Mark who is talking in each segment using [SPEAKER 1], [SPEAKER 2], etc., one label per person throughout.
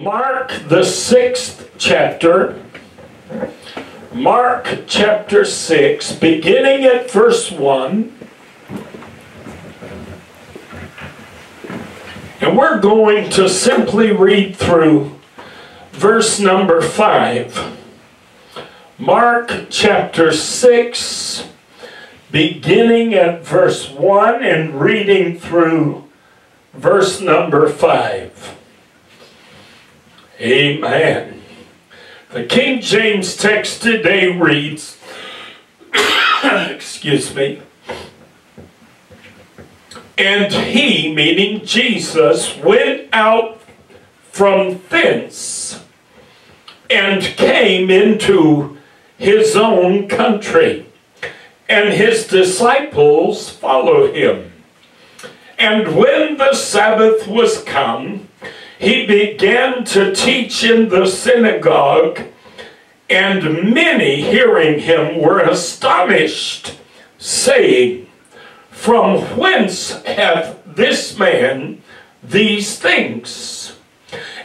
[SPEAKER 1] Mark, the sixth chapter. Mark chapter 6, beginning at verse 1. And we're going to simply read through verse number 5. Mark chapter 6, beginning at verse 1 and reading through verse number 5. Amen. The King James text today reads, excuse me, and he, meaning Jesus, went out from thence and came into his own country, and his disciples followed him. And when the Sabbath was come, he began to teach in the synagogue, and many hearing him were astonished, saying, From whence hath this man these things?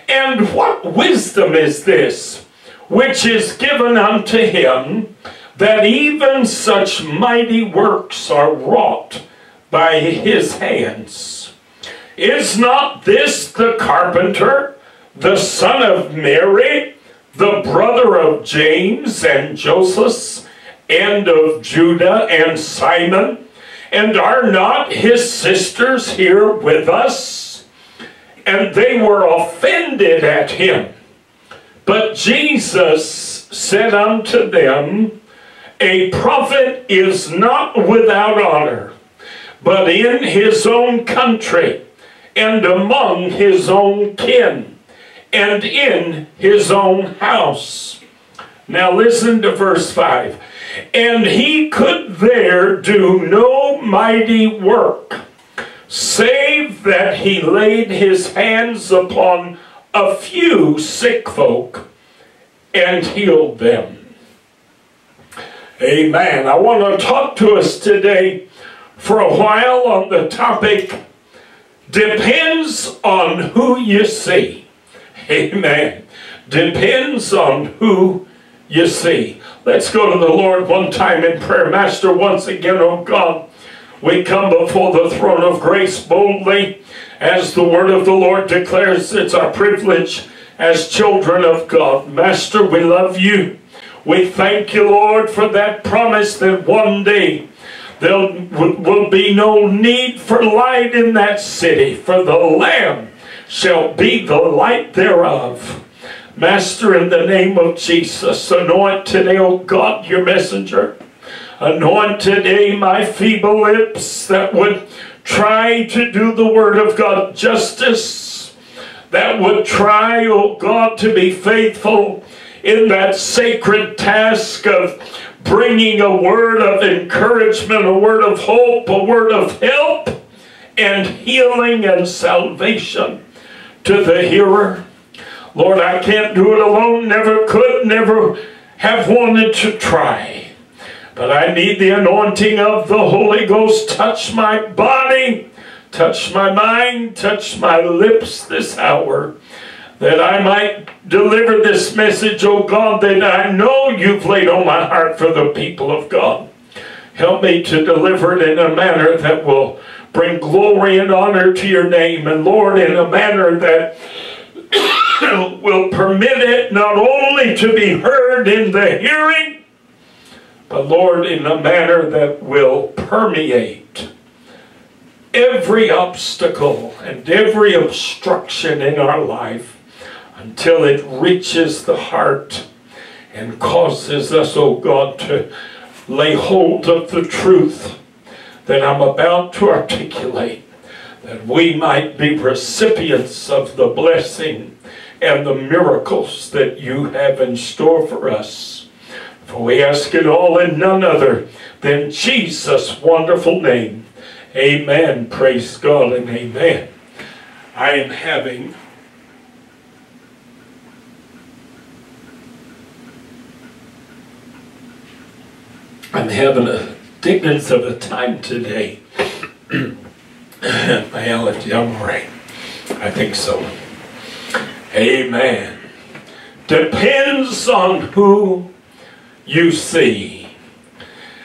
[SPEAKER 1] And what wisdom is this which is given unto him, that even such mighty works are wrought by his hands? Is not this the carpenter, the son of Mary, the brother of James and Joseph, and of Judah and Simon? And are not his sisters here with us? And they were offended at him. But Jesus said unto them, A prophet is not without honor, but in his own country and among his own kin and in his own house. Now listen to verse 5. And he could there do no mighty work, save that he laid his hands upon a few sick folk and healed them. Amen. I want to talk to us today for a while on the topic Depends on who you see. Amen. Depends on who you see. Let's go to the Lord one time in prayer. Master, once again, oh God, we come before the throne of grace boldly as the word of the Lord declares it's our privilege as children of God. Master, we love you. We thank you, Lord, for that promise that one day there will be no need for light in that city, for the Lamb shall be the light thereof. Master, in the name of Jesus, anoint today, O God, your messenger. Anoint today my feeble lips that would try to do the word of God justice, that would try, O God, to be faithful in that sacred task of bringing a word of encouragement, a word of hope, a word of help, and healing and salvation to the hearer. Lord, I can't do it alone, never could, never have wanted to try. But I need the anointing of the Holy Ghost. Touch my body, touch my mind, touch my lips this hour that I might deliver this message, O oh God, that I know you've laid on my heart for the people of God. Help me to deliver it in a manner that will bring glory and honor to your name. And Lord, in a manner that will permit it not only to be heard in the hearing, but Lord, in a manner that will permeate every obstacle and every obstruction in our life until it reaches the heart and causes us, oh God, to lay hold of the truth that I'm about to articulate, that we might be recipients of the blessing and the miracles that you have in store for us. For we ask it all in none other than Jesus' wonderful name. Amen. Praise God and amen. I am having I'm having a dickens of a time today. My allergy, I'm all right. I think so. Amen. Depends on who you see.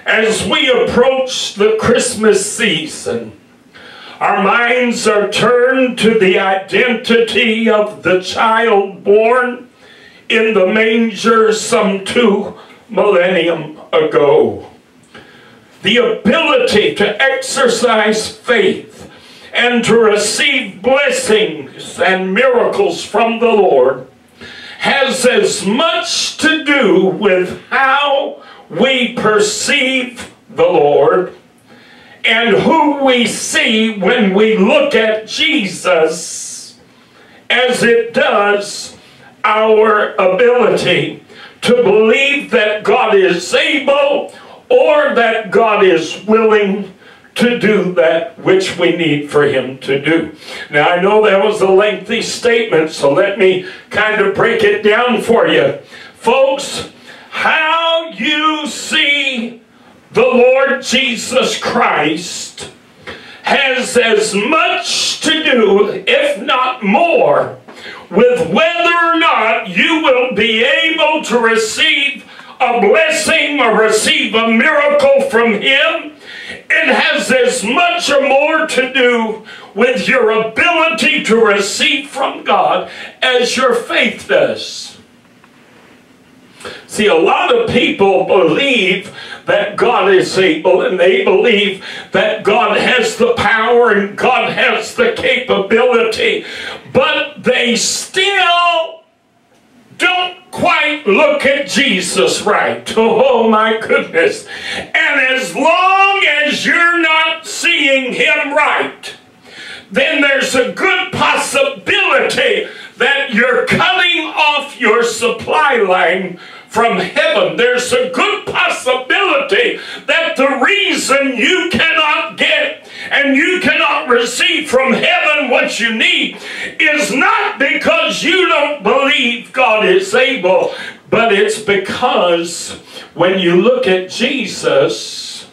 [SPEAKER 1] As we approach the Christmas season, our minds are turned to the identity of the child born in the manger some two millennium ago. The ability to exercise faith and to receive blessings and miracles from the Lord has as much to do with how we perceive the Lord and who we see when we look at Jesus as it does our ability to believe that God is able or that God is willing to do that which we need for him to do. Now I know that was a lengthy statement, so let me kind of break it down for you. Folks, how you see the Lord Jesus Christ has as much to do, if not more, with whether or not you will be able to receive a blessing or receive a miracle from Him. It has as much or more to do with your ability to receive from God as your faith does. See, a lot of people believe that God is able and they believe that God has the power and God has the capability, but they still don't quite look at Jesus right. Oh my goodness. And as long as you're not seeing him right, then there's a good possibility that you're cutting off your supply line from heaven. There's a good possibility that the reason you cannot get and you cannot receive from heaven what you need is not because you don't believe God is able, but it's because when you look at Jesus,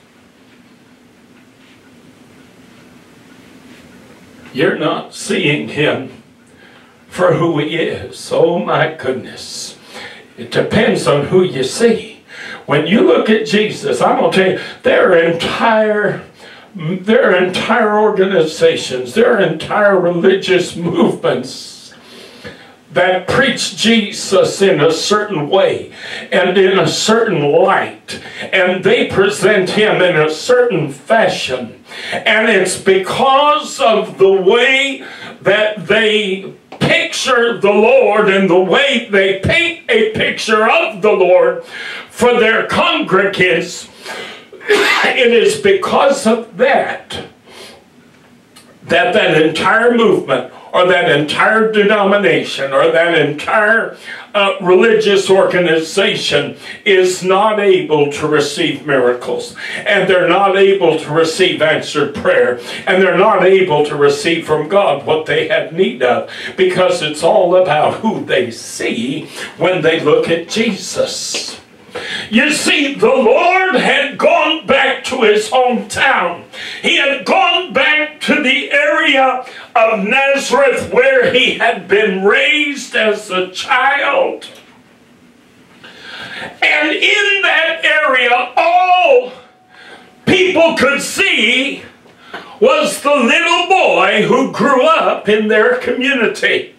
[SPEAKER 1] you're not seeing him for who he is. Oh my goodness. It depends on who you see. When you look at Jesus, I'm going to tell you, there are entire there are entire organizations, there are entire religious movements that preach Jesus in a certain way and in a certain light, and they present him in a certain fashion. And it's because of the way that they picture the Lord and the way they paint a picture of the Lord for their congregants, it is because of that that that entire movement or that entire denomination or that entire uh, religious organization is not able to receive miracles. And they're not able to receive answered prayer. And they're not able to receive from God what they have need of. Because it's all about who they see when they look at Jesus. You see, the Lord had gone back to his hometown. He had gone back to the area of Nazareth where he had been raised as a child. And in that area, all people could see was the little boy who grew up in their community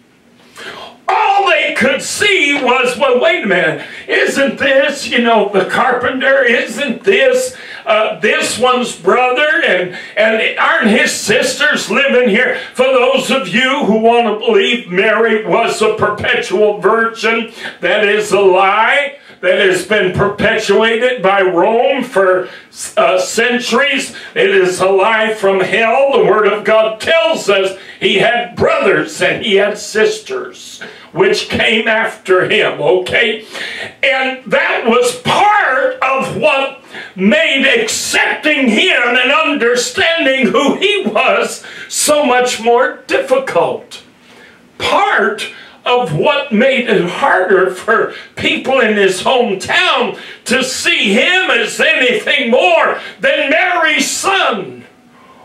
[SPEAKER 1] all they could see was, well, wait a minute, isn't this, you know, the carpenter? Isn't this uh, this one's brother? And, and aren't his sisters living here? For those of you who want to believe Mary was a perpetual virgin, that is a lie that has been perpetuated by Rome for uh, centuries. It is a lie from hell. The Word of God tells us he had brothers and he had sisters which came after him, okay? And that was part of what made accepting him and understanding who he was so much more difficult. Part of what made it harder for people in his hometown to see him as anything more than Mary's son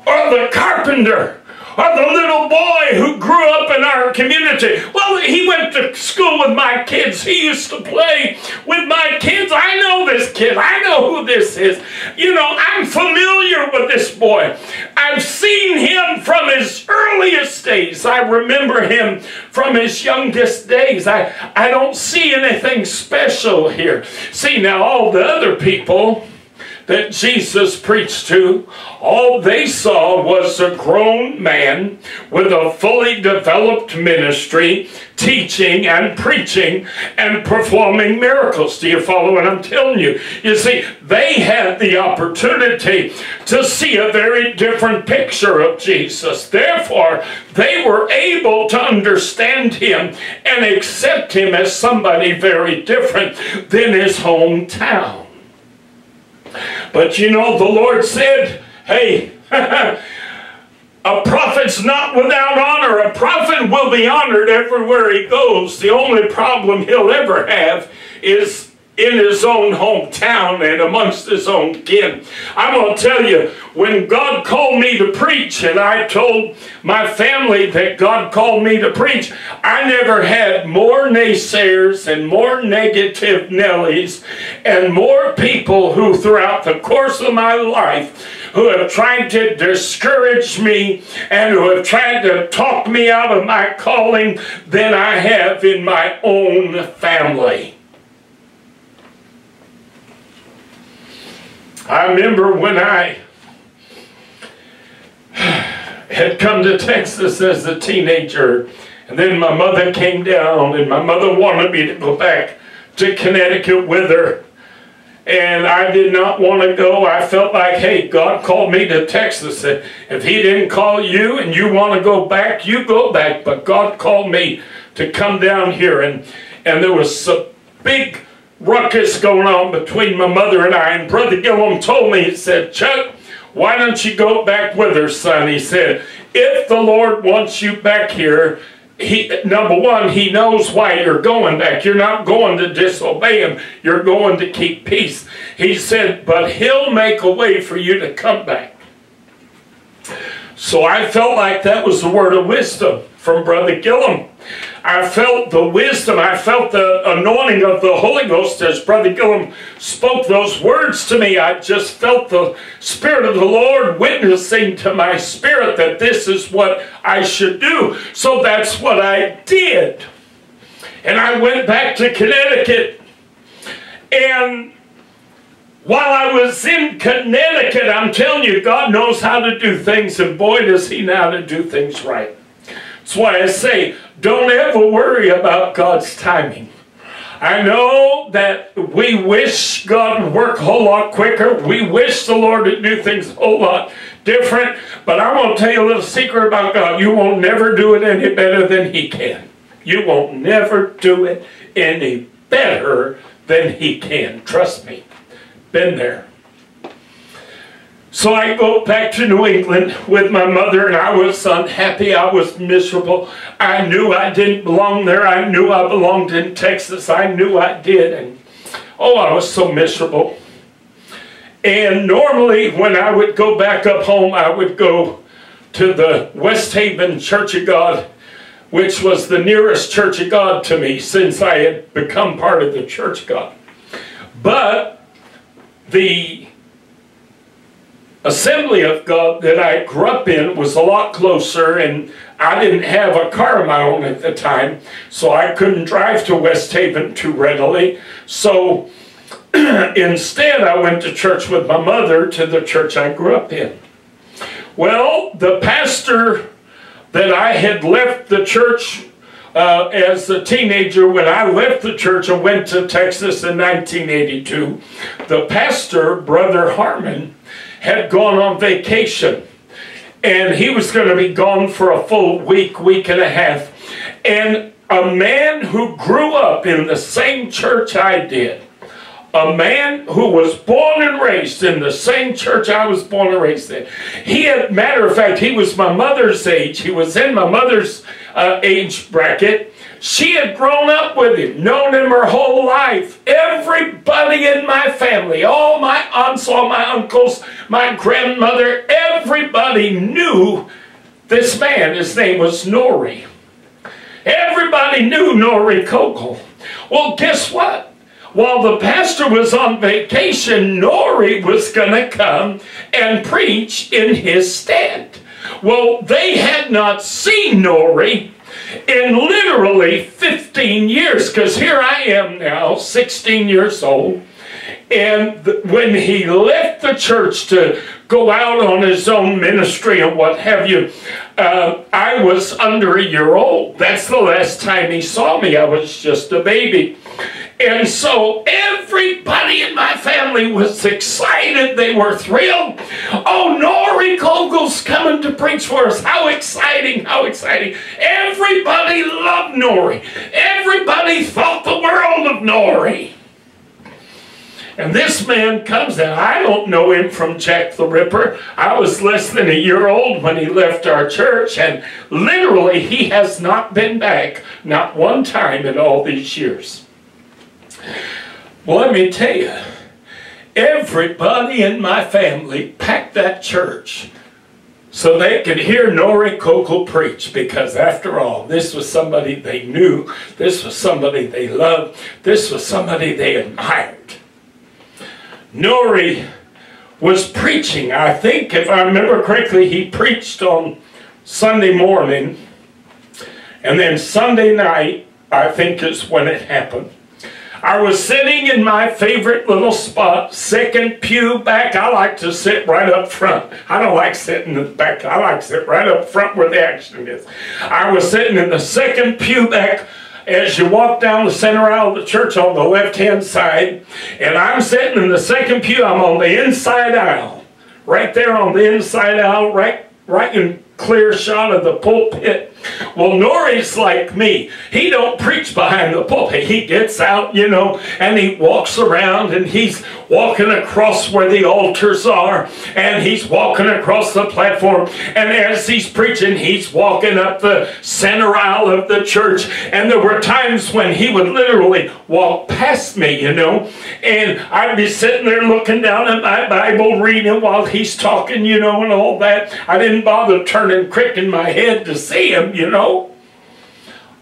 [SPEAKER 1] or the carpenter Or the little boy who grew up in our community. Well, he went to school with my kids. He used to play with my kids. I know this kid. I know who this is. You know, I'm familiar with this boy. I've seen him from his earliest days. I remember him from his youngest days. I, I don't see anything special here. See, now all the other people that Jesus preached to, all they saw was a grown man with a fully developed ministry, teaching and preaching and performing miracles. Do you follow what I'm telling you? You see, they had the opportunity to see a very different picture of Jesus. Therefore, they were able to understand him and accept him as somebody very different than his hometown. But you know, the Lord said, hey, a prophet's not without honor. A prophet will be honored everywhere he goes. The only problem he'll ever have is in his own hometown and amongst his own kin. I'm going to tell you, when God called me to preach and I told my family that God called me to preach, I never had more naysayers and more negative Nellies and more people who throughout the course of my life who have tried to discourage me and who have tried to talk me out of my calling than I have in my own family. I remember when I had come to Texas as a teenager, and then my mother came down, and my mother wanted me to go back to Connecticut with her. And I did not want to go. I felt like, hey, God called me to Texas. If He didn't call you and you want to go back, you go back. But God called me to come down here. And, and there was a big ruckus going on between my mother and I. And Brother Gillum told me, he said, Chuck, why don't you go back with her, son? He said, if the Lord wants you back here, he, number one, he knows why you're going back. You're not going to disobey him. You're going to keep peace. He said, but he'll make a way for you to come back. So I felt like that was the word of wisdom from Brother Gillum. I felt the wisdom, I felt the anointing of the Holy Ghost as Brother Gillum spoke those words to me. I just felt the Spirit of the Lord witnessing to my spirit that this is what I should do. So that's what I did. And I went back to Connecticut. And while I was in Connecticut, I'm telling you, God knows how to do things, and boy, does He know how to do things right. That's why I say, don't ever worry about God's timing. I know that we wish God would work a whole lot quicker. We wish the Lord would do things a whole lot different. But I want to tell you a little secret about God. You won't never do it any better than He can. You won't never do it any better than He can. Trust me. Been there. So I go back to New England with my mother, and I was unhappy. I was miserable. I knew I didn't belong there. I knew I belonged in Texas. I knew I did. And oh, I was so miserable. And normally, when I would go back up home, I would go to the West Haven Church of God, which was the nearest Church of God to me since I had become part of the Church of God. But the Assembly of God that I grew up in was a lot closer and I didn't have a car of my own at the time so I couldn't drive to West Haven too readily so instead I went to church with my mother to the church I grew up in. Well the pastor that I had left the church uh, as a teenager when I left the church and went to Texas in 1982 the pastor brother Harmon had gone on vacation. And he was going to be gone for a full week, week and a half. And a man who grew up in the same church I did, a man who was born and raised in the same church I was born and raised in. He had, matter of fact, he was my mother's age. He was in my mother's uh, age bracket. She had grown up with him, known him her whole life. Everybody in my family, all my aunts, all my uncles, my grandmother, everybody knew this man, his name was Nori. Everybody knew Nori Kogel. Well, guess what? While the pastor was on vacation, Nori was going to come and preach in his stead. Well, they had not seen Nori in literally 15 years because here I am now, 16 years old. And when he left the church to go out on his own ministry and what have you, uh, I was under a year old. That's the last time he saw me. I was just a baby. And so everybody in my family was excited. They were thrilled. Oh, Nori Kogel's coming to preach for us. How exciting, how exciting. Everybody loved Nori. Everybody thought the world of Nori. And this man comes in. I don't know him from Jack the Ripper. I was less than a year old when he left our church, and literally he has not been back, not one time in all these years. Well, let me tell you, everybody in my family packed that church so they could hear Nori Kogel preach because after all, this was somebody they knew, this was somebody they loved, this was somebody they admired. Nori was preaching. I think, if I remember correctly, he preached on Sunday morning. And then Sunday night, I think is when it happened. I was sitting in my favorite little spot, second pew back. I like to sit right up front. I don't like sitting in the back. I like to sit right up front where the action is. I was sitting in the second pew back as you walk down the center aisle of the church on the left-hand side, and I'm sitting in the second pew. I'm on the inside aisle, right there on the inside aisle, right, right in clear shot of the pulpit. Well, Nori's like me. He don't preach behind the pulpit. He gets out, you know, and he walks around and he's walking across where the altars are and he's walking across the platform. And as he's preaching, he's walking up the center aisle of the church. And there were times when he would literally walk past me, you know, and I'd be sitting there looking down at my Bible, reading while he's talking, you know, and all that. I didn't bother turning quick in my head to see him, you know.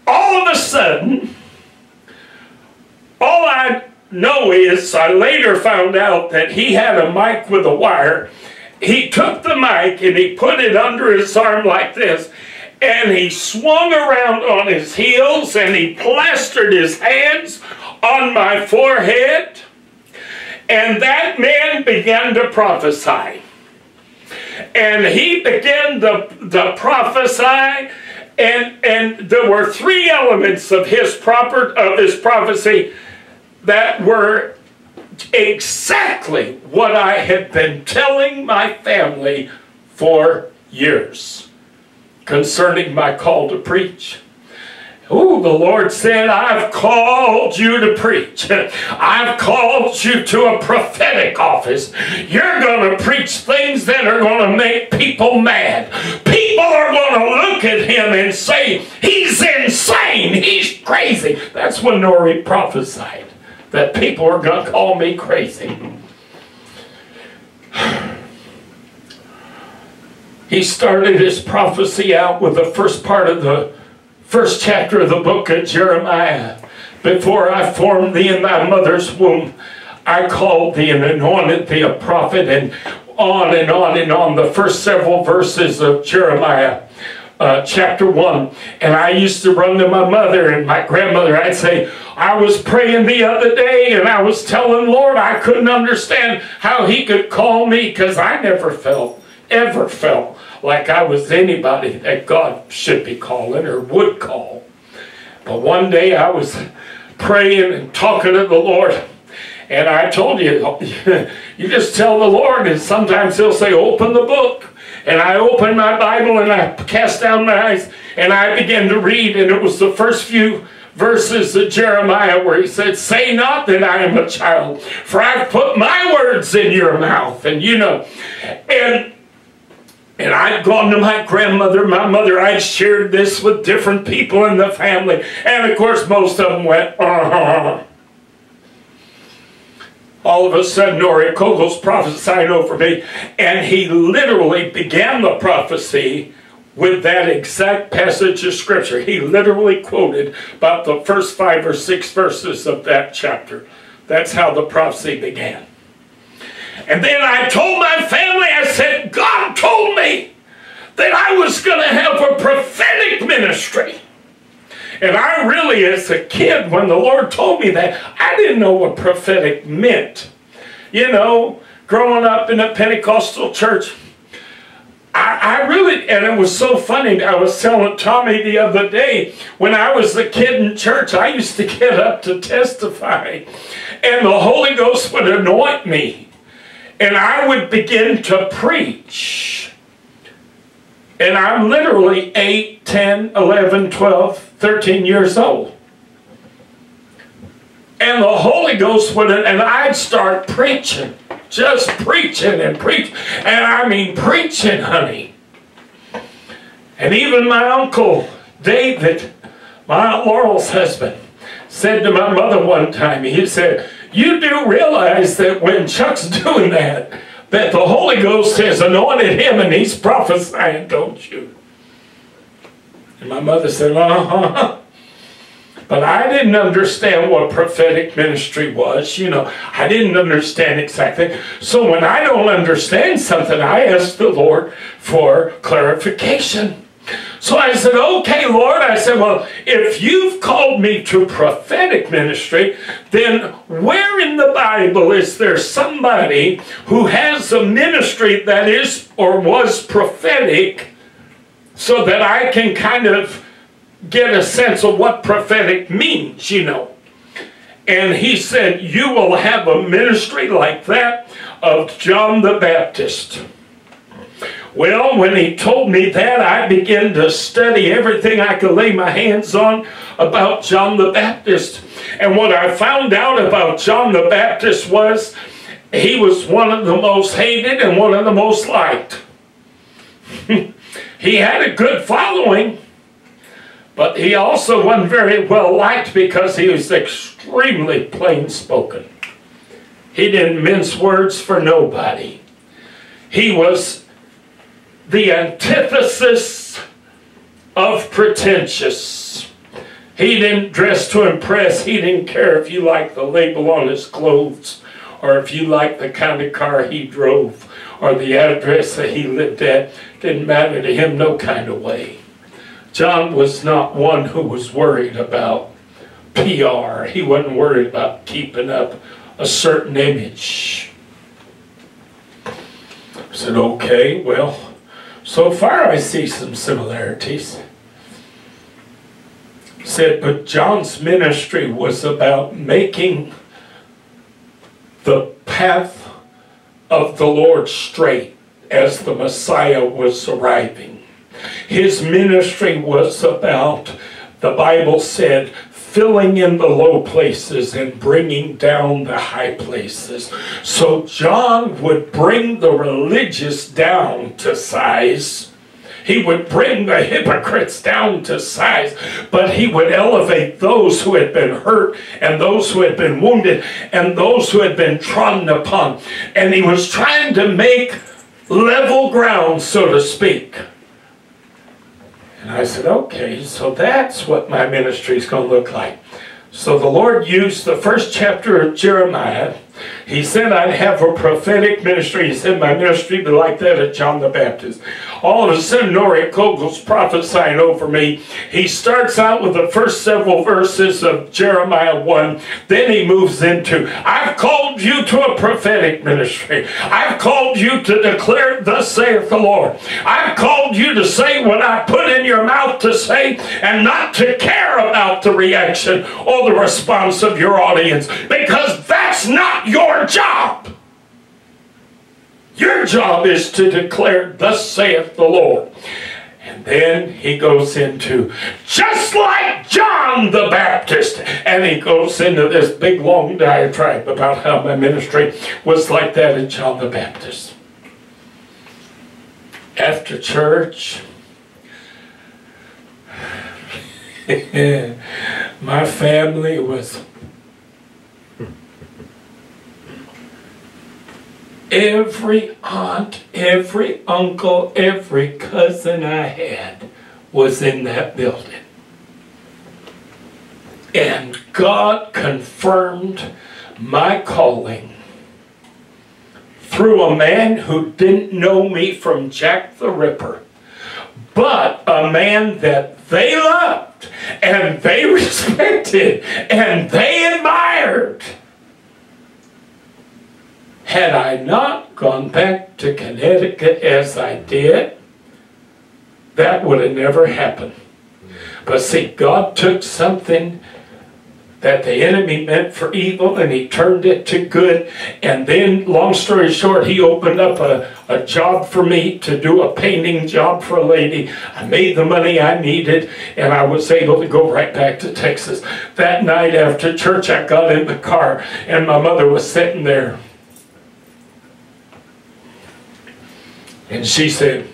[SPEAKER 1] All of a sudden, all I know is I later found out that he had a mic with a wire. He took the mic and he put it under his arm like this and he swung around on his heels and he plastered his hands on my forehead and that man began to prophesy and he began to, to prophesy and and there were three elements of his proper of his prophecy that were exactly what I had been telling my family for years concerning my call to preach. Oh, the Lord said, I've called you to preach. I've called you to a prophetic office. You're going to preach things that are going to make people mad. People are going to look at him and say, he's insane. He's crazy. That's when Nori prophesied that people are going to call me crazy. He started his prophecy out with the first part of the first chapter of the book of Jeremiah. Before I formed thee in thy mother's womb, I called thee and anointed thee a prophet, and on and on and on. The first several verses of Jeremiah. Uh, chapter 1. And I used to run to my mother and my grandmother. I'd say, I was praying the other day and I was telling Lord I couldn't understand how he could call me because I never felt, ever felt like I was anybody that God should be calling or would call. But one day I was praying and talking to the Lord. And I told you, you just tell the Lord, and sometimes He'll say, Open the book. And I opened my Bible and I cast down my eyes and I began to read, and it was the first few verses of Jeremiah where he said, Say not that I am a child, for I've put my words in your mouth. And you know, and and I'd gone to my grandmother, my mother, I'd shared this with different people in the family. And of course, most of them went, uh-huh. All of a sudden, Nori Kogel's prophesying over me, and he literally began the prophecy with that exact passage of Scripture. He literally quoted about the first five or six verses of that chapter. That's how the prophecy began. And then I told my family, I said, God told me that I was going to have a prophetic ministry. And I really, as a kid, when the Lord told me that, I didn't know what prophetic meant. You know, growing up in a Pentecostal church, I, I, really, and it was so funny. I was telling Tommy the other day, when I was a kid in church, I used to get up to testify, and the Holy Ghost would anoint me, and I would begin to preach. And I'm literally 8, 10, 11, 12, 13 years old. And the Holy Ghost would, and I'd start preaching just preaching and preaching. And I mean preaching, honey. And even my uncle, David, my Aunt Laurel's husband, said to my mother one time, he said, you do realize that when Chuck's doing that, that the Holy Ghost has anointed him and he's prophesying, don't you? And my mother said, uh-huh. But I didn't understand what prophetic ministry was. You know, I didn't understand exactly. So when I don't understand something, I ask the Lord for clarification. So I said, okay, Lord. I said, well, if you've called me to prophetic ministry, then where in the Bible is there somebody who has a ministry that is or was prophetic so that I can kind of get a sense of what prophetic means, you know. And he said, You will have a ministry like that of John the Baptist. Well, when he told me that, I began to study everything I could lay my hands on about John the Baptist. And what I found out about John the Baptist was he was one of the most hated and one of the most liked. he had a good following, but he also wasn't very well liked because he was extremely plain spoken. He didn't mince words for nobody. He was the antithesis of pretentious. He didn't dress to impress. He didn't care if you liked the label on his clothes or if you liked the kind of car he drove or the address that he lived at. Didn't matter to him no kind of way. John was not one who was worried about PR. He wasn't worried about keeping up a certain image. I said, okay, well, so far I see some similarities. Said, but John's ministry was about making the path of the Lord straight as the Messiah was arriving. His ministry was about, the Bible said, filling in the low places and bringing down the high places. So John would bring the religious down to size. He would bring the hypocrites down to size, but he would elevate those who had been hurt and those who had been wounded and those who had been trodden upon. And he was trying to make level ground, so to speak. And I said, okay, so that's what my ministry is going to look like. So the Lord used the first chapter of Jeremiah he said I'd have a prophetic ministry. He said my ministry would be like that of John the Baptist. All of a sudden, Nori Kogel's prophesying over me. He starts out with the first several verses of Jeremiah 1. Then he moves into, I've called you to a prophetic ministry. I've called you to declare, thus saith the Lord. I've called you to say what I put in your mouth to say and not to care about the reaction or the response of your audience because that's not your job. Your job is to declare, Thus saith the Lord. And then he goes into, just like John the Baptist. And he goes into this big long diatribe about how my ministry was like that of John the Baptist. After church, my family was every aunt, every uncle, every cousin I had was in that building. And God confirmed my calling through a man who didn't know me from Jack the Ripper, but a man that they loved and they respected and they admired. Had I not gone back to Connecticut as I did, that would have never happened. But see, God took something that the enemy meant for evil and he turned it to good. And then, long story short, he opened up a, a job for me to do a painting job for a lady. I made the money I needed and I was able to go right back to Texas. That night after church, I got in the car and my mother was sitting there. And she said,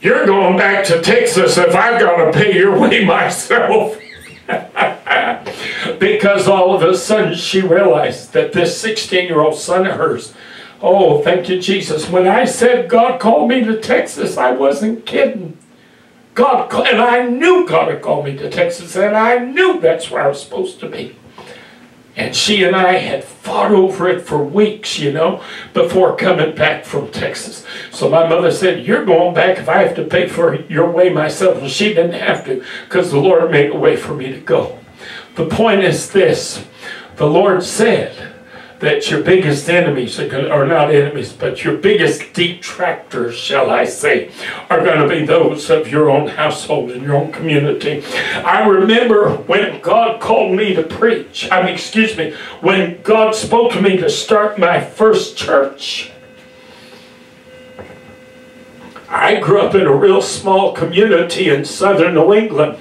[SPEAKER 1] You're going back to Texas if I've got to pay your way myself. because all of a sudden she realized that this 16 year old son of hers, oh, thank you, Jesus. When I said God called me to Texas, I wasn't kidding. God, and I knew God had called me to Texas, and I knew that's where I was supposed to be. And she and I had fought over it for weeks, you know, before coming back from Texas. So my mother said, You're going back if I have to pay for your way myself. And she didn't have to because the Lord made a way for me to go. The point is this the Lord said, that your biggest enemies are not enemies, but your biggest detractors, shall I say, are going to be those of your own household and your own community. I remember when God called me to preach, I mean, excuse me, when God spoke to me to start my first church. I grew up in a real small community in southern New England.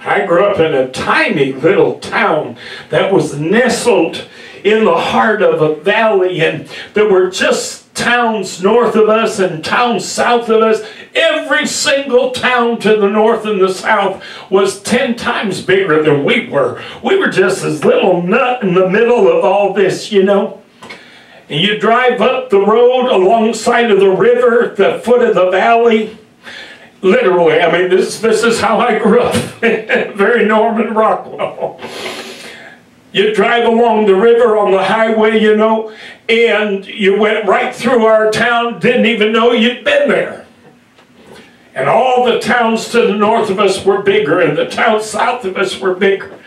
[SPEAKER 1] I grew up in a tiny little town that was nestled in the heart of a valley, and there were just towns north of us and towns south of us. Every single town to the north and the south was 10 times bigger than we were. We were just this little nut in the middle of all this, you know. And you drive up the road alongside of the river, the foot of the valley. Literally, I mean, this, this is how I grew up. Very Norman Rockwell you drive along the river on the highway, you know, and you went right through our town, didn't even know you'd been there. And all the towns to the north of us were bigger, and the towns south of us were bigger.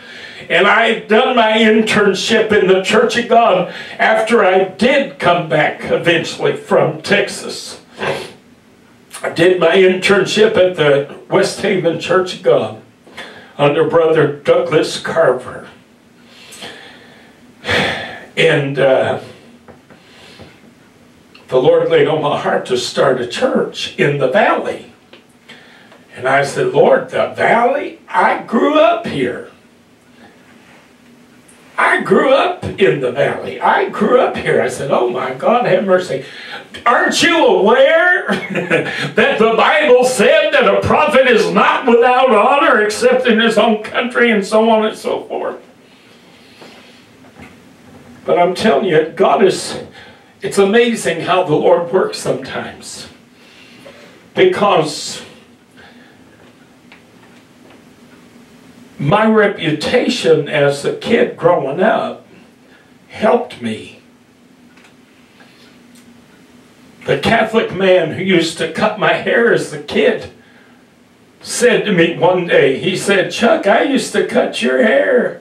[SPEAKER 1] And I had done my internship in the Church of God after I did come back eventually from Texas. I did my internship at the West Haven Church of God under Brother Douglas Carver. And uh, the Lord laid on my heart to start a church in the valley. And I said, Lord, the valley? I grew up here. I grew up in the valley. I grew up here. I said, Oh my God, have mercy. Aren't you aware that the Bible said that a prophet is not without honor except in his own country and so on and so forth? But I'm telling you, God is, it's amazing how the Lord works sometimes. Because my reputation as a kid growing up helped me. The Catholic man who used to cut my hair as a kid said to me one day, he said, Chuck, I used to cut your hair.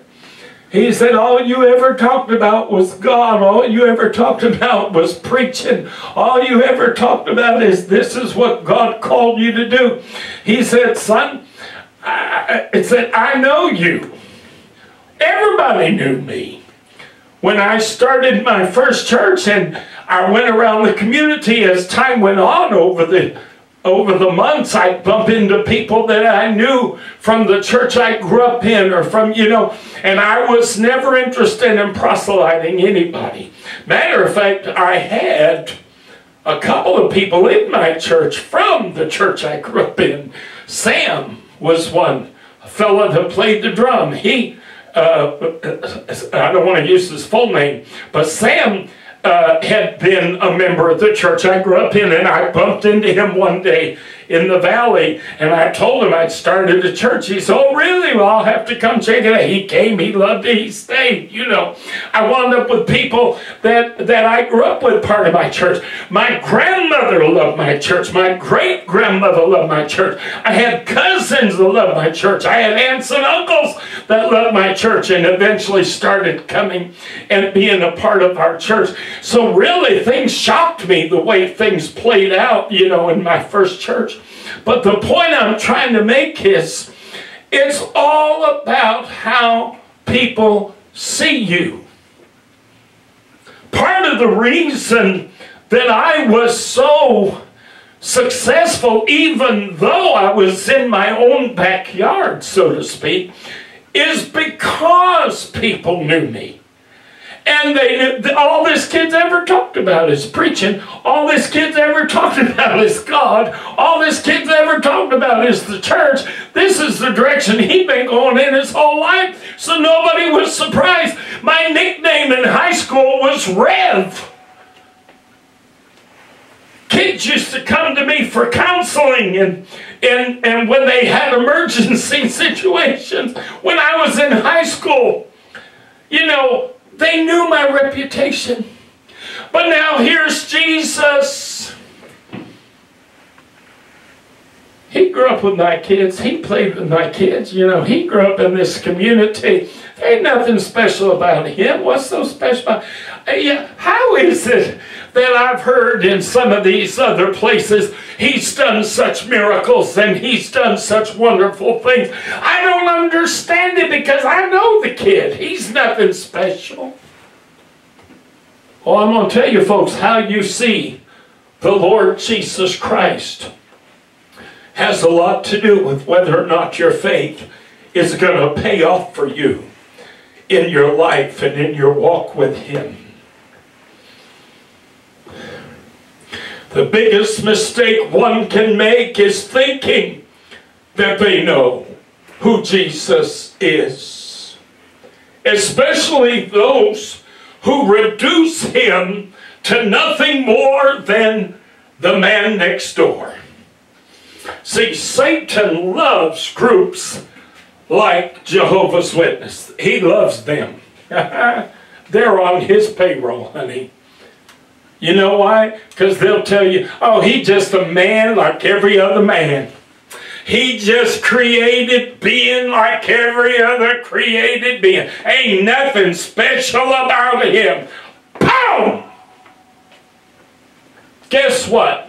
[SPEAKER 1] He said, All you ever talked about was God. All you ever talked about was preaching. All you ever talked about is this is what God called you to do. He said, Son, I, it said, I know you. Everybody knew me. When I started my first church and I went around the community as time went on over the over the months, I'd bump into people that I knew from the church I grew up in or from, you know, and I was never interested in proselyting anybody. Matter of fact, I had a couple of people in my church from the church I grew up in. Sam was one, a fellow that played the drum. He, uh, I don't want to use his full name, but Sam uh, had been a member of the church I grew up in, and I bumped into him one day in the valley, and I told him I'd started a church. He said, Oh, really? Well, I'll have to come check it out. He came, he loved it, he stayed. You know, I wound up with people that, that I grew up with, part of my church. My grandmother loved my church. My great grandmother loved my church. I had cousins that loved my church. I had aunts and uncles that loved my church and eventually started coming and being a part of our church. So, really, things shocked me the way things played out, you know, in my first church. But the point I'm trying to make is it's all about how people see you. Part of the reason that I was so successful, even though I was in my own backyard, so to speak, is because people knew me. And they all this kid's ever talked about is preaching. All this kid's ever talked about is God. All this kid's ever talked about is the church. This is the direction he'd been going in his whole life. So nobody was surprised. My nickname in high school was Rev. Kids used to come to me for counseling and, and, and when they had emergency situations when I was in high school. You know, they knew my reputation. But now here's Jesus. He grew up with my kids. He played with my kids. You know, he grew up in this community. There ain't nothing special about him. What's so special about yeah, How is it that I've heard in some of these other places he's done such miracles and he's done such wonderful things. I don't understand it because I know the kid. He's nothing special. Well, I'm going to tell you folks how you see the Lord Jesus Christ has a lot to do with whether or not your faith is going to pay off for you in your life and in your walk with Him. The biggest mistake one can make is thinking that they know who Jesus is. Especially those who reduce him to nothing more than the man next door. See, Satan loves groups like Jehovah's Witness. He loves them. They're on his payroll, honey. You know why? Because they'll tell you, oh, he's just a man like every other man. He just created being like every other created being. Ain't nothing special about him. Boom! Guess what?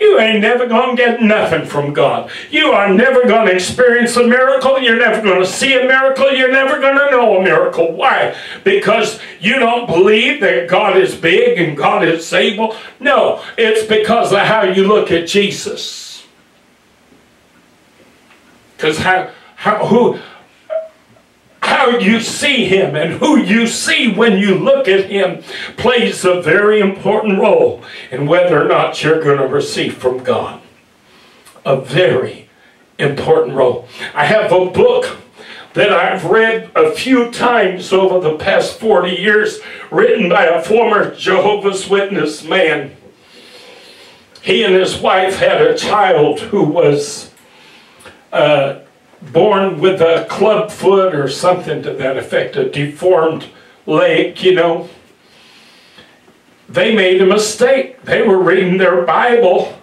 [SPEAKER 1] You ain't never going to get nothing from God. You are never going to experience a miracle. You're never going to see a miracle. You're never going to know a miracle. Why? Because you don't believe that God is big and God is able. No, it's because of how you look at Jesus. Because how, how, who, how you see him and who you see when you look at him plays a very important role in whether or not you're going to receive from God. A very important role. I have a book that I've read a few times over the past 40 years, written by a former Jehovah's Witness man. He and his wife had a child who was uh, born with a club foot or something to that effect, a deformed leg, you know. They made a mistake. They were reading their Bible,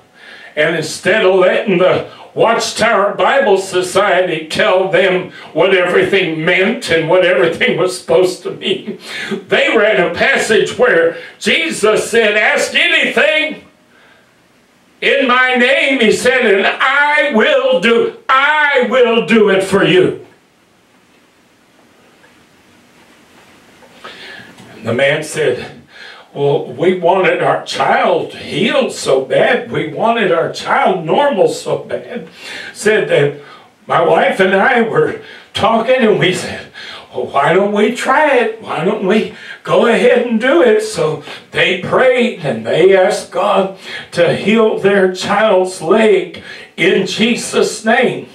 [SPEAKER 1] and instead of letting the Watchtower Bible Society tell them what everything meant and what everything was supposed to mean, they read a passage where Jesus said, Ask anything in my name, he said, and I will do, I will do it for you. The man said, well, we wanted our child healed so bad. We wanted our child normal so bad. Said that my wife and I were talking and we said, well, why don't we try it? Why don't we go ahead and do it. So they prayed and they asked God to heal their child's leg in Jesus' name.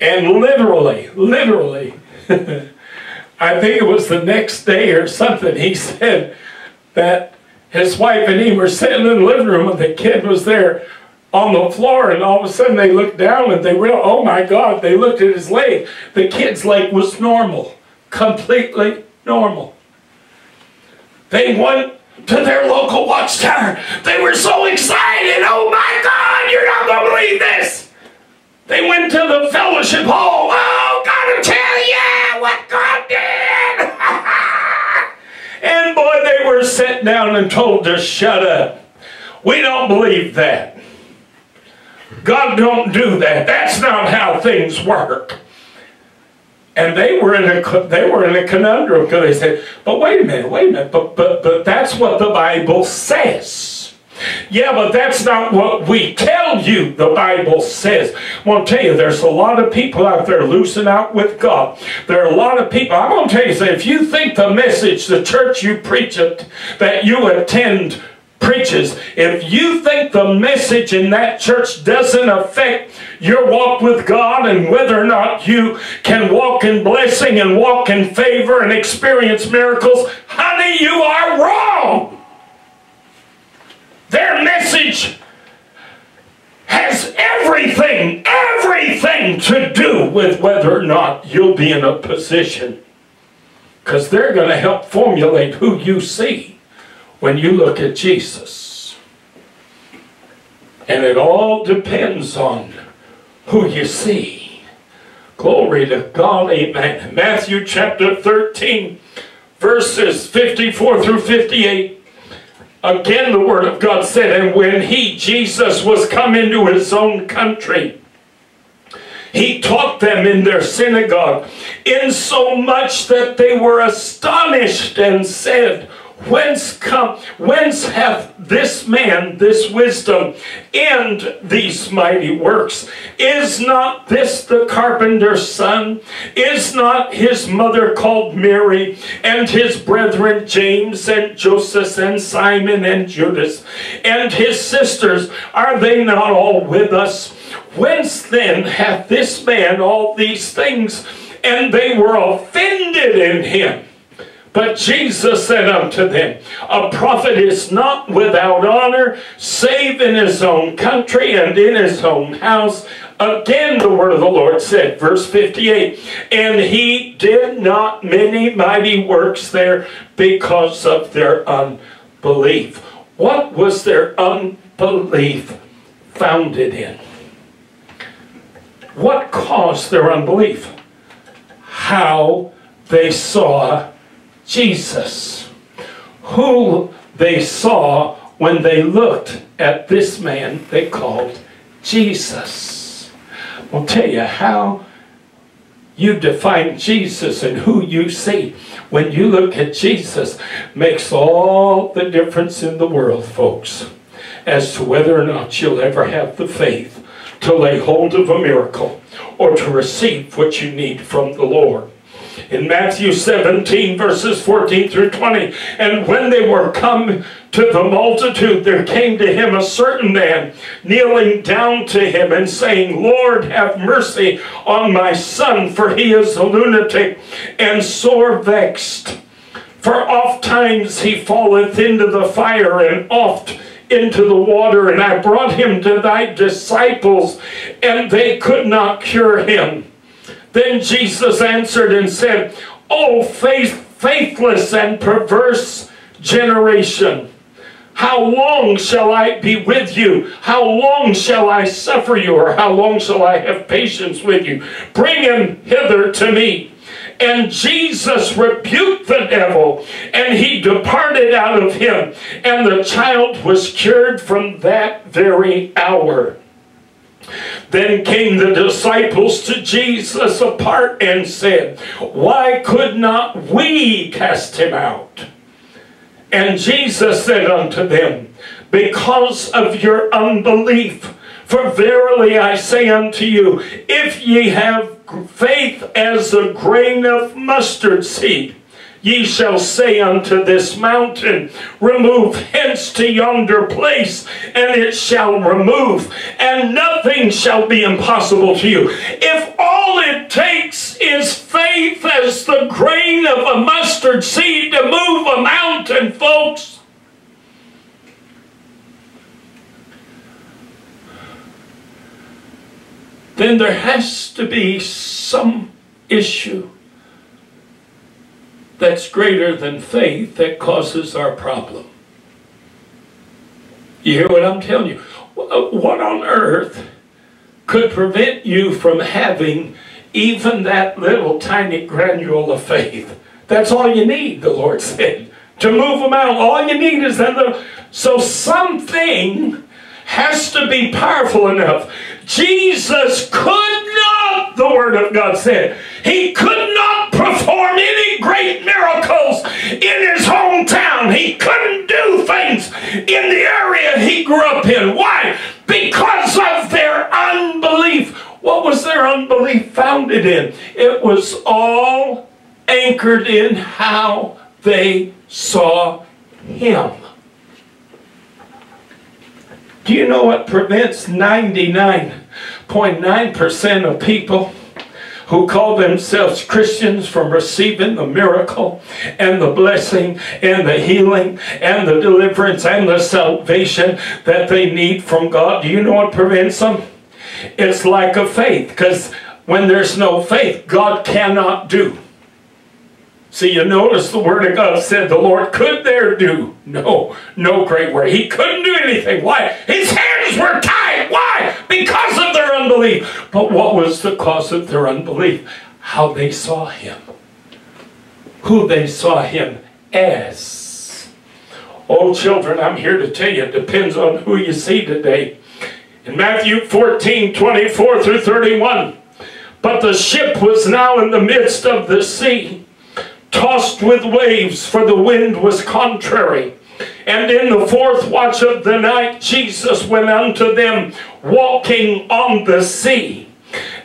[SPEAKER 1] And literally, literally, I think it was the next day or something, he said that his wife and he were sitting in the living room and the kid was there on the floor and all of a sudden they looked down and they realized, oh my God, they looked at his leg. The kid's leg was normal, completely normal. They went to their local watchtower. They were so excited. Oh my God, you're not going to believe this. They went to the fellowship hall. Oh, God, to tell you what God did. and boy, they were set down and told to shut up. We don't believe that. God don't do that. That's not how things work. And they were in a they were in a conundrum because they said, "But wait a minute, wait a minute, but but but that's what the Bible says." Yeah, but that's not what we tell you the Bible says. I want to tell you, there's a lot of people out there losing out with God. There are a lot of people. I'm going to tell you, if you think the message, the church you preach it, that you attend preaches, if you think the message in that church doesn't affect your walk with God and whether or not you can walk in blessing and walk in favor and experience miracles, honey, you are wrong. Their message has everything, everything to do with whether or not you'll be in a position. Because they're going to help formulate who you see when you look at Jesus. And it all depends on who you see. Glory to God, amen. Matthew chapter 13, verses 54 through 58. Again, the word of God said, And when he, Jesus, was come into his own country, he taught them in their synagogue, insomuch that they were astonished and said, Whence come, whence hath this man this wisdom and these mighty works? Is not this the carpenter's son? Is not his mother called Mary, and his brethren James and Joseph and Simon and Judas, and his sisters? Are they not all with us? Whence then hath this man all these things? And they were offended in him. But Jesus said unto them, A prophet is not without honor, save in his own country and in his own house. Again, the word of the Lord said, verse 58, And he did not many mighty works there because of their unbelief. What was their unbelief founded in? What caused their unbelief? How they saw Jesus, who they saw when they looked at this man they called Jesus. I'll tell you how you define Jesus and who you see when you look at Jesus makes all the difference in the world, folks, as to whether or not you'll ever have the faith to lay hold of a miracle or to receive what you need from the Lord in Matthew 17, verses 14 through 20. And when they were come to the multitude, there came to him a certain man, kneeling down to him and saying, Lord, have mercy on my son, for he is a lunatic and sore vexed. For oft times he falleth into the fire, and oft into the water, and I brought him to thy disciples, and they could not cure him. Then Jesus answered and said, O faith, faithless and perverse generation, how long shall I be with you? How long shall I suffer you? Or how long shall I have patience with you? Bring him hither to me. And Jesus rebuked the devil, and he departed out of him. And the child was cured from that very hour. Then came the disciples to Jesus apart and said, Why could not we cast him out? And Jesus said unto them, Because of your unbelief. For verily I say unto you, if ye have faith as a grain of mustard seed, Ye shall say unto this mountain, Remove hence to yonder place, and it shall remove, and nothing shall be impossible to you. If all it takes is faith as the grain of a mustard seed to move a mountain, folks, then there has to be some issue that's greater than faith that causes our problem. You hear what I'm telling you? What on earth could prevent you from having even that little tiny granule of faith? That's all you need, the Lord said. To move them out, all you need is that little. So something has to be powerful enough. Jesus could not, the Word of God said, he could not perform any great miracles in his hometown. He couldn't do things in the area he grew up in. Why? Because of their unbelief. What was their unbelief founded in? It was all anchored in how they saw him. Do you know what prevents 99.9% of people who call themselves Christians from receiving the miracle and the blessing and the healing and the deliverance and the salvation that they need from God. Do you know what prevents them? It's lack of faith because when there's no faith, God cannot do. See, you notice the Word of God said the Lord could there do no, no great work. He couldn't do anything. Why? His hands were tied. Why? Because of their unbelief. But what was the cause of their unbelief? How they saw Him. Who they saw Him as. Oh, children, I'm here to tell you, it depends on who you see today. In Matthew 14, 24 through 31, but the ship was now in the midst of the sea tossed with waves, for the wind was contrary. And in the fourth watch of the night, Jesus went unto them walking on the sea.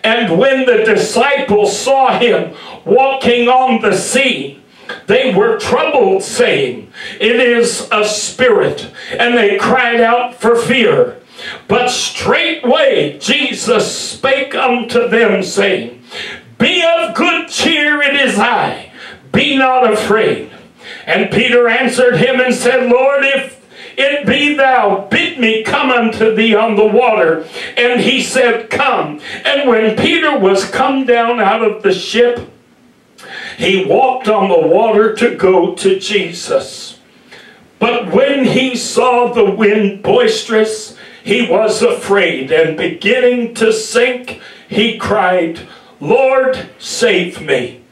[SPEAKER 1] And when the disciples saw him walking on the sea, they were troubled, saying, It is a spirit. And they cried out for fear. But straightway Jesus spake unto them, saying, Be of good cheer, it is I be not afraid. And Peter answered him and said, Lord, if it be thou, bid me come unto thee on the water. And he said, Come. And when Peter was come down out of the ship, he walked on the water to go to Jesus. But when he saw the wind boisterous, he was afraid, and beginning to sink, he cried, Lord, save me.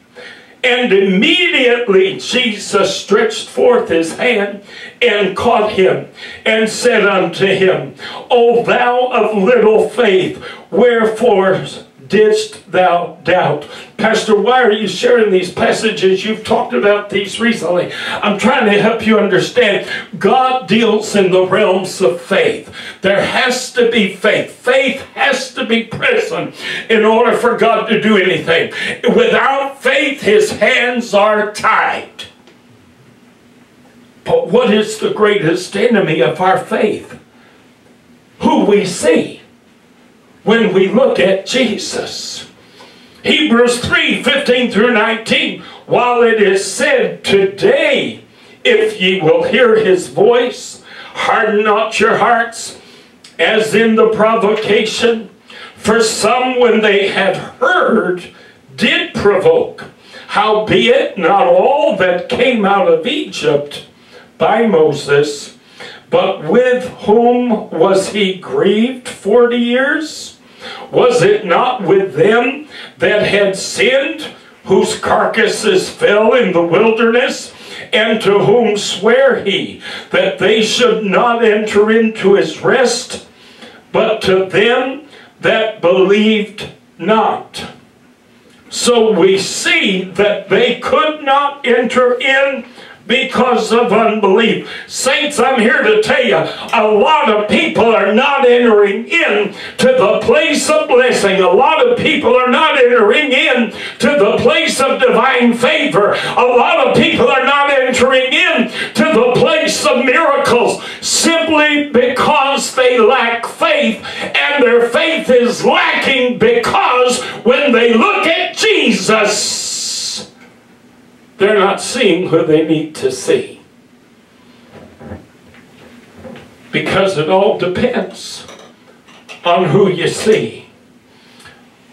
[SPEAKER 1] And immediately Jesus stretched forth his hand and caught him and said unto him, O thou of little faith, wherefore didst thou doubt? Pastor, why are you sharing these passages? You've talked about these recently. I'm trying to help you understand. God deals in the realms of faith. There has to be faith. Faith has to be present in order for God to do anything. Without faith, his hands are tied. But what is the greatest enemy of our faith? Who we see when we look at Jesus. Hebrews 3 15 through 19. While it is said, Today, if ye will hear his voice, harden not your hearts, as in the provocation. For some, when they had heard, did provoke. Howbeit, not all that came out of Egypt by Moses, but with whom was he grieved forty years? Was it not with them that had sinned, whose carcasses fell in the wilderness? And to whom sware he that they should not enter into his rest, but to them that believed not? So we see that they could not enter in because of unbelief. Saints, I'm here to tell you, a lot of people are not entering in to the place of blessing. A lot of people are not entering in to the place of divine favor. A lot of people are not entering in to the place of miracles simply because they lack faith and their faith is lacking because when they look at Jesus, they're not seeing who they need to see. Because it all depends on who you see.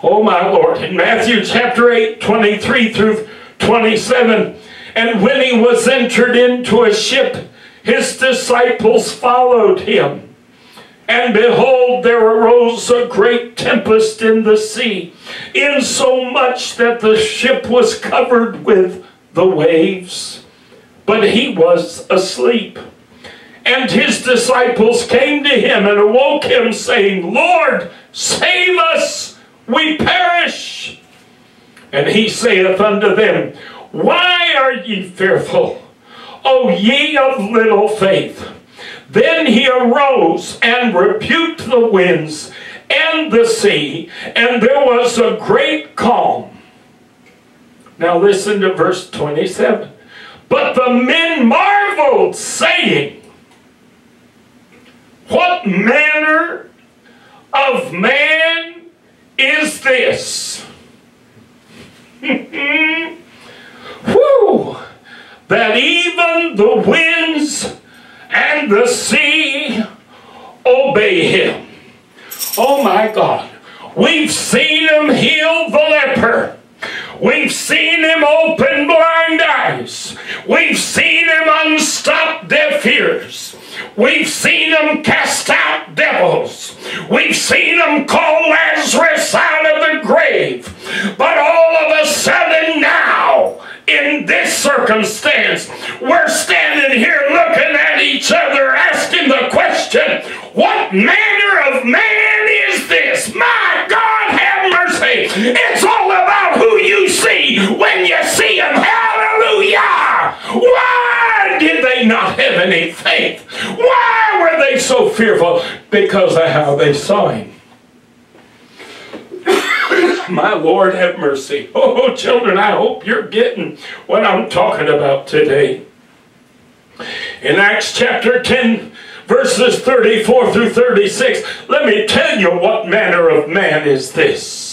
[SPEAKER 1] Oh my Lord. In Matthew chapter 8, 23 through 27, and when he was entered into a ship, his disciples followed him. And behold, there arose a great tempest in the sea, insomuch that the ship was covered with the waves, but he was asleep. And his disciples came to him and awoke him, saying, Lord, save us, we perish. And he saith unto them, Why are ye fearful, O ye of little faith? Then he arose and rebuked the winds and the sea, and there was a great calm. Now listen to verse 27. But the men marveled, saying, What manner of man is this? Whew! That even the winds and the sea obey him. Oh my God. We've seen him heal the leper. We've seen him open blind eyes. We've seen him unstop deaf ears. We've seen him cast out devils. We've seen him call Lazarus out of the grave. But all of a sudden now, in this circumstance, we're standing here looking at each other asking the question, what manner of man is this? My. It's all about who you see when you see him. Hallelujah! Why did they not have any faith? Why were they so fearful? Because of how they saw him. My Lord, have mercy. Oh, children, I hope you're getting what I'm talking about today. In Acts chapter 10, verses 34 through 36, let me tell you what manner of man is this.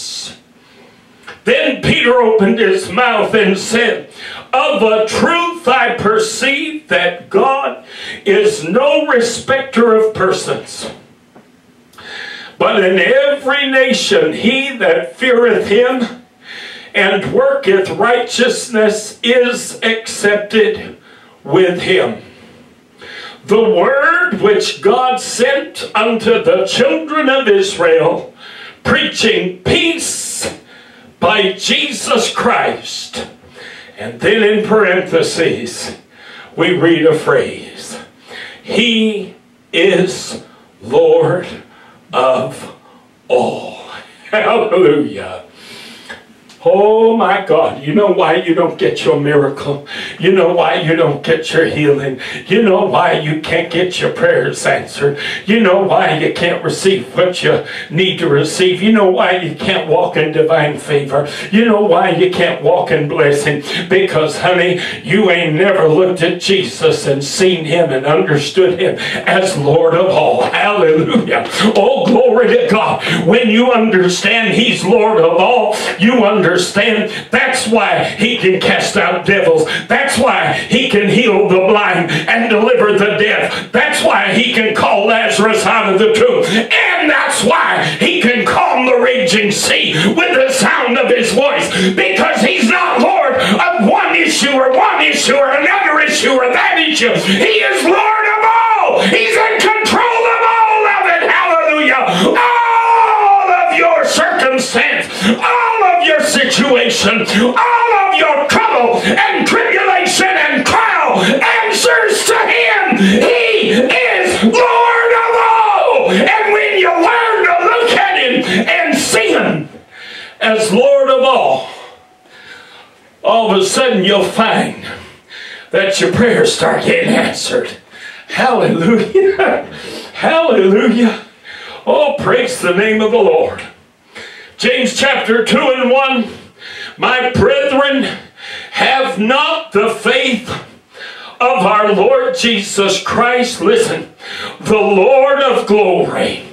[SPEAKER 1] Then Peter opened his mouth and said, Of a truth I perceive that God is no respecter of persons. But in every nation he that feareth him and worketh righteousness is accepted with him. The word which God sent unto the children of Israel, preaching peace by Jesus Christ. And then in parentheses, we read a phrase He is Lord of all. Hallelujah. Oh my God, you know why you don't get your miracle? You know why you don't get your healing? You know why you can't get your prayers answered? You know why you can't receive what you need to receive? You know why you can't walk in divine favor? You know why you can't walk in blessing? Because, honey, you ain't never looked at Jesus and seen him and understood him as Lord of all. Hallelujah. Oh, glory to God. When you understand he's Lord of all, you understand understand that's why he can cast out devils. That's why he can heal the blind and deliver the deaf. That's why he can call Lazarus out of the tomb. And that's why he can calm the raging sea with the sound of his voice. Because he's not Lord of one issue or one issue or another issue or that issue. He is Lord of all. He's in control of all of it. Hallelujah. All of your circumstance. Situation, all of your trouble and tribulation and trial answers to Him. He is Lord of all. And when you learn to look at Him and see Him as Lord of all, all of a sudden you'll find that your prayers start getting answered. Hallelujah. Hallelujah. Oh, praise the name of the Lord. James chapter 2 and 1. My brethren, have not the faith of our Lord Jesus Christ, listen, the Lord of glory,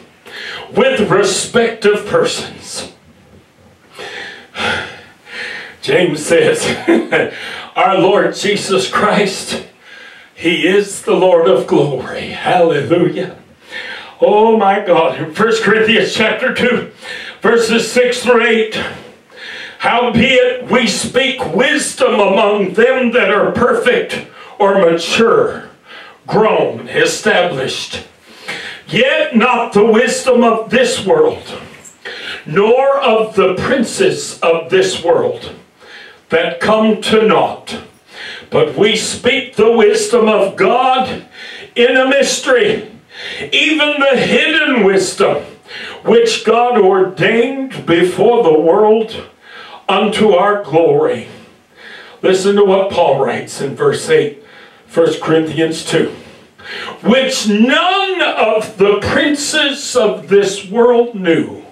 [SPEAKER 1] with respect of persons. James says, Our Lord Jesus Christ, He is the Lord of glory. Hallelujah. Oh my God. In 1 Corinthians chapter 2, verses 6 through 8. Howbeit we speak wisdom among them that are perfect or mature, grown, established. Yet not the wisdom of this world, nor of the princes of this world that come to naught. But we speak the wisdom of God in a mystery, even the hidden wisdom, which God ordained before the world unto our glory. Listen to what Paul writes in verse 8, 1 Corinthians 2. Which none of the princes of this world knew.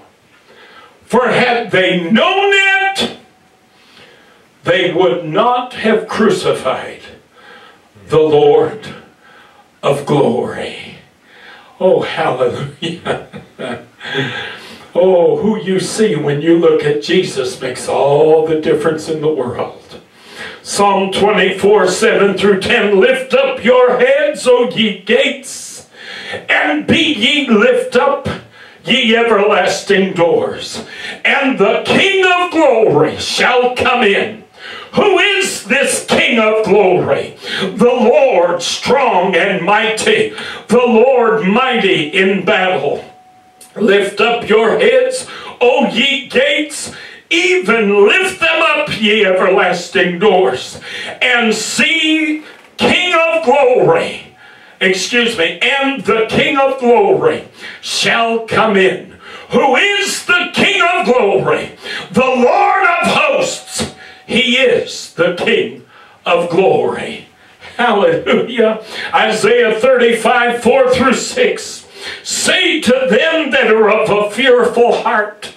[SPEAKER 1] For had they known it, they would not have crucified the Lord of glory. Oh, hallelujah. oh, who you see when you look at Jesus makes all the difference in the world. Psalm 24, 7 through 10, Lift up your heads, O ye gates, and be ye lift up, ye everlasting doors, and the King of glory shall come in. Who is this King of glory? The Lord strong and mighty, the Lord mighty in battle. Lift up your heads, O ye gates, even lift them up, ye everlasting doors, and see King of glory, excuse me, and the King of glory shall come in. Who is the King of glory? The Lord of hosts he is the King of glory. Hallelujah. Isaiah 35, 4 through 6. Say to them that are of a fearful heart,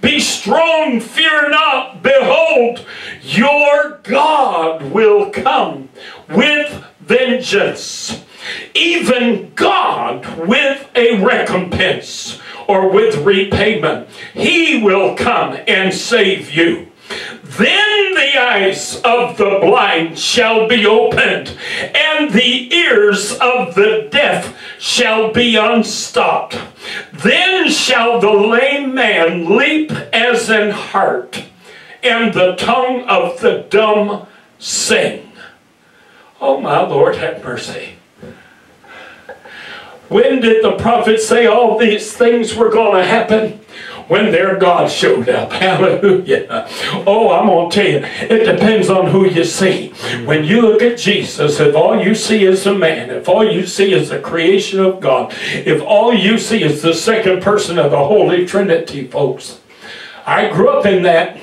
[SPEAKER 1] Be strong, fear not. Behold, your God will come with vengeance. Even God with a recompense or with repayment. He will come and save you. Then the eyes of the blind shall be opened, and the ears of the deaf shall be unstopped. Then shall the lame man leap as an hart, and the tongue of the dumb sing. Oh, my Lord, have mercy. When did the prophet say all these things were going to happen? When their God showed up. Hallelujah. Oh, I'm going to tell you, it depends on who you see. When you look at Jesus, if all you see is a man, if all you see is the creation of God, if all you see is the second person of the Holy Trinity, folks, I grew up in that.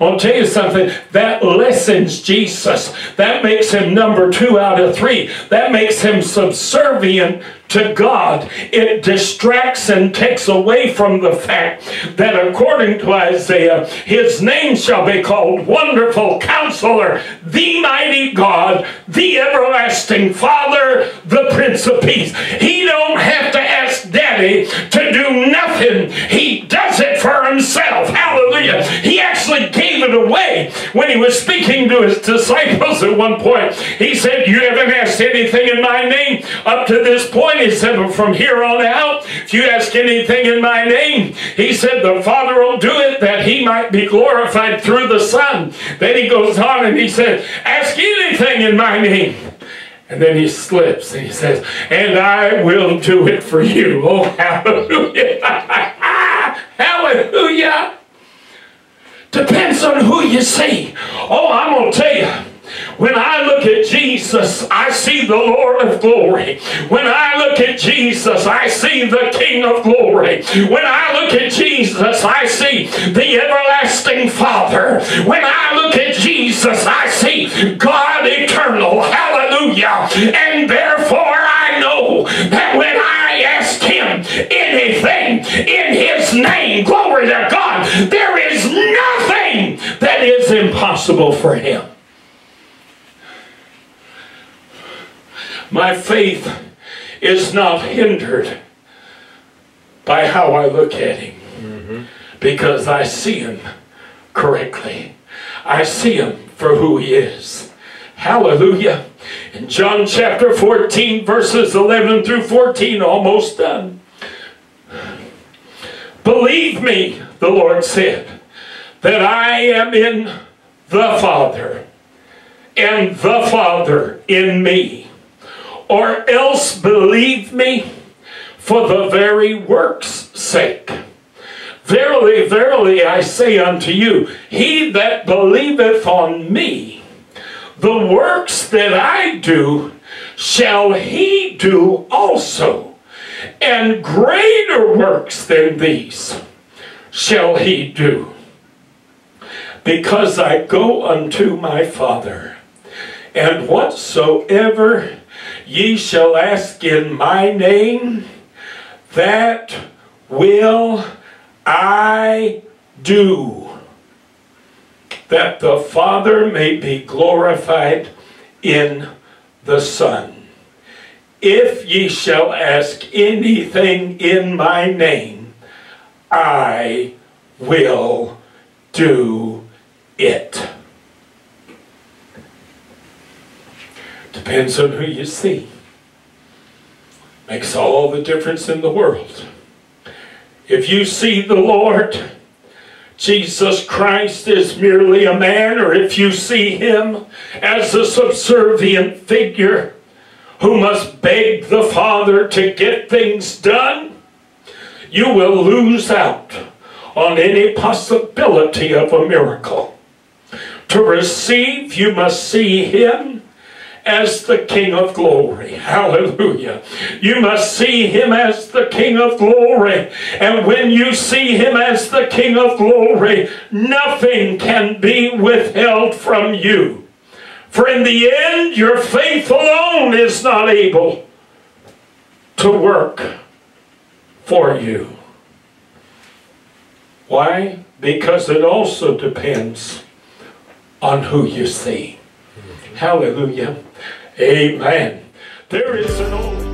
[SPEAKER 1] I'll tell you something, that lessens Jesus. That makes him number two out of three. That makes him subservient to God, it distracts and takes away from the fact that according to Isaiah, his name shall be called Wonderful Counselor, the Mighty God, the Everlasting Father, the Prince of Peace. He don't have to ask Daddy to do nothing. He does it for himself. Hallelujah. He actually gave it away when he was speaking to his disciples at one point. He said, you haven't asked anything in my name up to this point he said, but from here on out, if you ask anything in my name, he said, the Father will do it that he might be glorified through the Son. Then he goes on and he said, ask anything in my name. And then he slips and he says, and I will do it for you. Oh, hallelujah. hallelujah. Depends on who you see. Oh, I'm going to tell you. When I look at Jesus, I see the Lord of glory. When I look at Jesus, I see the King of glory. When I look at Jesus, I see the everlasting Father. When I look at Jesus, I see God eternal. Hallelujah. And therefore I know that when I ask Him anything in His name, glory to God, there is nothing that is impossible for Him. My faith is not hindered by how I look at him mm-hmm. because I see him correctly. I see him for who he is. Hallelujah. In John chapter 14, verses 11 through 14, almost done. Believe me, the Lord said, that I am in the Father, and the Father in me or else believe me for the very work's sake. Verily, verily, I say unto you, he that believeth on me, the works that I do, shall he do also, and greater works than these shall he do. Because I go unto my Father, and whatsoever Ye shall ask in my name, that will I do, that the Father may be glorified in the Son. If ye shall ask anything in my name, I will do it. Depends on who you see. Makes all the difference in the world. If you see the Lord, Jesus Christ is merely a man, or if you see him as a subservient figure who must beg the Father to get things done, you will lose out on any possibility of a miracle. To receive, you must see him as the King of glory. Hallelujah. You must see him as the King of glory. And when you see him as the King of glory, nothing can be withheld from you. For in the end, your faith alone is not able to work for you. Why? Because it also depends on who you see. Hallelujah. Amen. There is an old